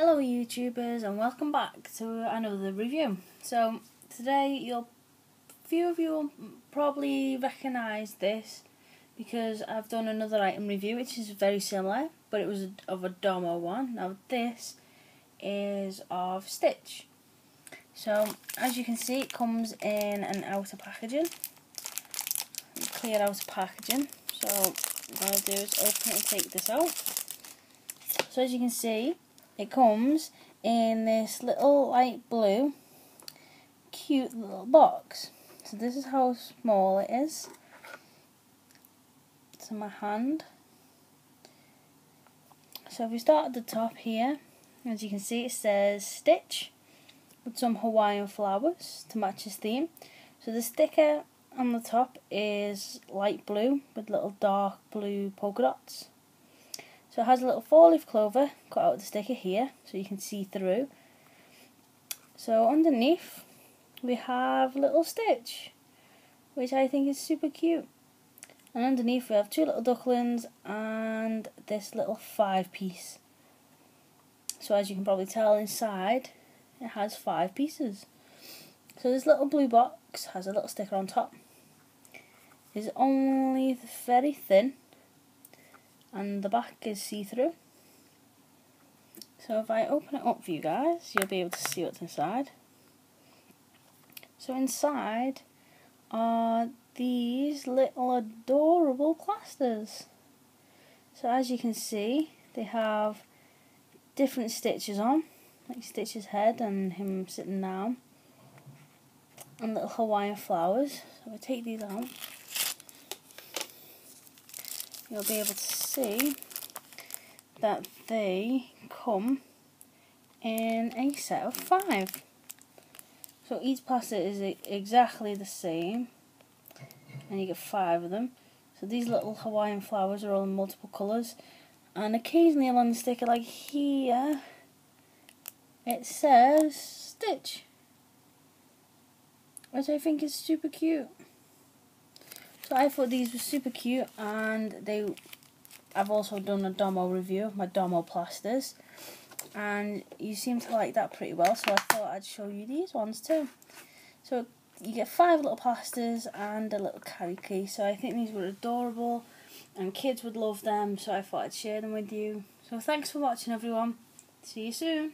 Hello YouTubers and welcome back to another review. So today you'll few of you will probably recognise this because I've done another item review which is very similar but it was of a Domo one. Now this is of Stitch. So as you can see it comes in an outer packaging. Clear outer packaging. So what I'll do is open it and take this out. So as you can see it comes in this little light blue cute little box. So this is how small it is. It's in my hand. So if we start at the top here, as you can see it says Stitch with some Hawaiian flowers to match his theme. So the sticker on the top is light blue with little dark blue polka dots. So it has a little four leaf clover cut out of the sticker here so you can see through. So underneath we have little Stitch which I think is super cute. And underneath we have two little ducklings and this little five piece. So as you can probably tell inside it has five pieces. So this little blue box has a little sticker on top. It's only very thin and the back is see-through. So if I open it up for you guys, you'll be able to see what's inside. So inside are these little adorable plasters. So as you can see, they have different stitches on, like Stitch's head and him sitting down, and little Hawaiian flowers. So I take these out you'll be able to see that they come in a set of five. So each plastic is exactly the same and you get five of them. So these little Hawaiian flowers are all in multiple colours and occasionally along the sticker like here it says Stitch which I think is super cute. So I thought these were super cute and they I've also done a Domo review of my Domo plasters and you seem to like that pretty well so I thought I'd show you these ones too. So you get five little plasters and a little carry case so I think these were adorable and kids would love them so I thought I'd share them with you. So thanks for watching everyone. See you soon.